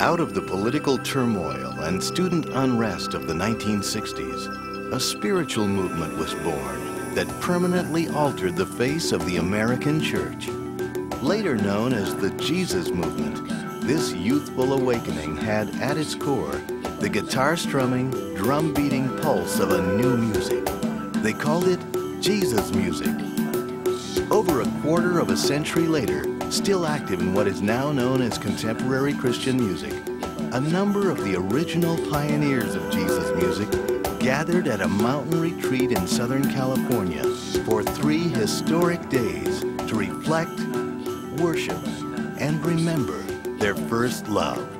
Out of the political turmoil and student unrest of the 1960s, a spiritual movement was born that permanently altered the face of the American church. Later known as the Jesus Movement, this youthful awakening had at its core the guitar strumming, drum beating pulse of a new music. They called it Jesus music. Over a quarter of a century later, still active in what is now known as contemporary Christian music, a number of the original pioneers of Jesus music gathered at a mountain retreat in Southern California for three historic days to reflect, worship, and remember their first love.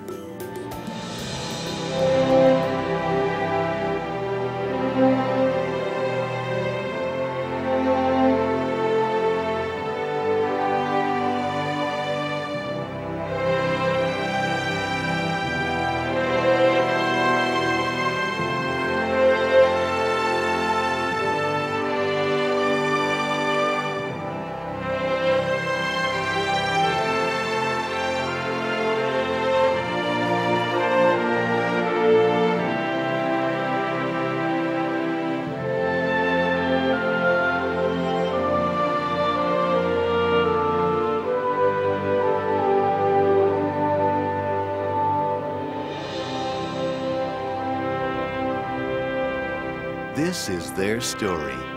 This is their story.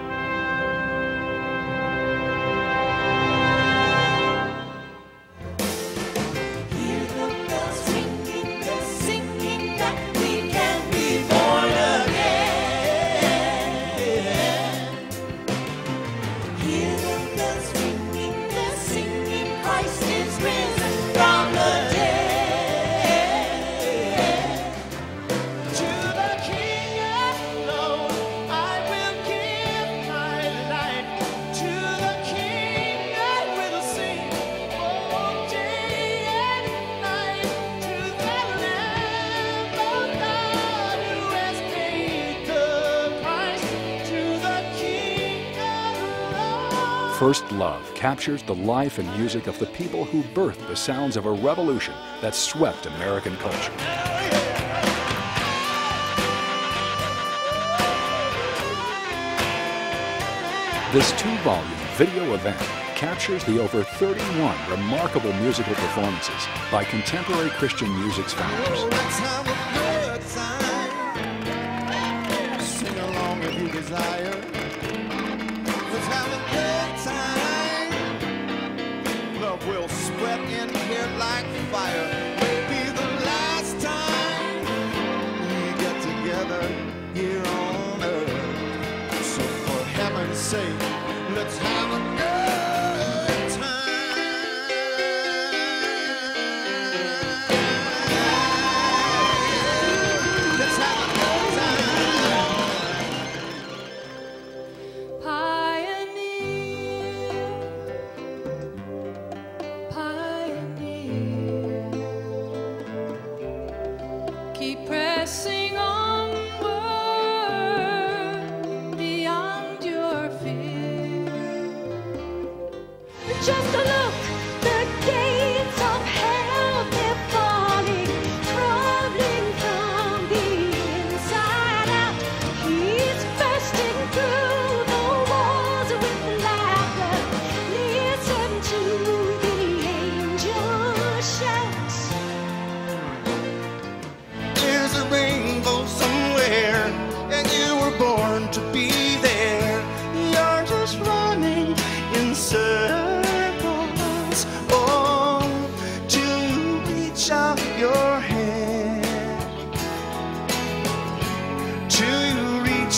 First Love captures the life and music of the people who birthed the sounds of a revolution that swept American culture. This two-volume video event captures the over 31 remarkable musical performances by contemporary Christian music's founders. In here like fire. Maybe the last time we get together here Just a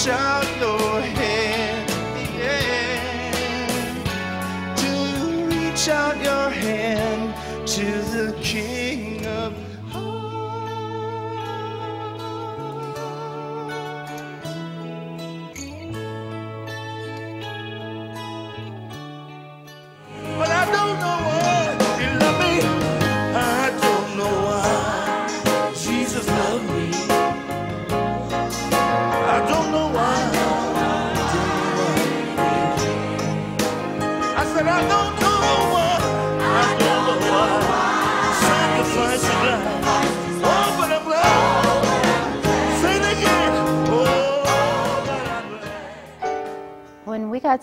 reach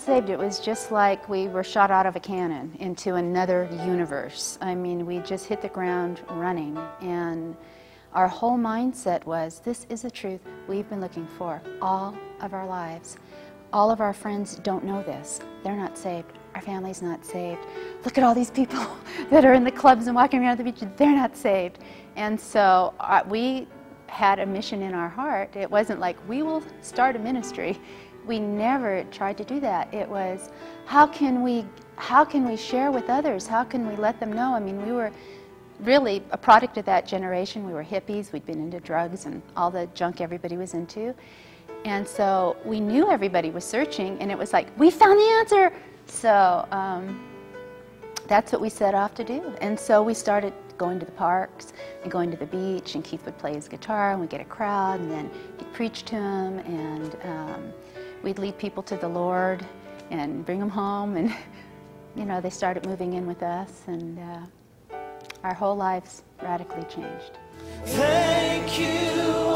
saved, it was just like we were shot out of a cannon into another universe. I mean, we just hit the ground running, and our whole mindset was this is the truth we've been looking for all of our lives. All of our friends don't know this. They're not saved. Our family's not saved. Look at all these people that are in the clubs and walking around the beach. They're not saved. And so uh, we had a mission in our heart. It wasn't like we will start a ministry. We never tried to do that. It was how can we how can we share with others? How can we let them know? I mean, we were really a product of that generation. We were hippies. We'd been into drugs and all the junk everybody was into. And so we knew everybody was searching, and it was like, we found the answer. So um, that's what we set off to do. And so we started going to the parks and going to the beach, and Keith would play his guitar, and we'd get a crowd, and then he'd preach to them, and um, we'd lead people to the Lord and bring them home. And, you know, they started moving in with us, and uh, our whole lives radically changed. Thank you.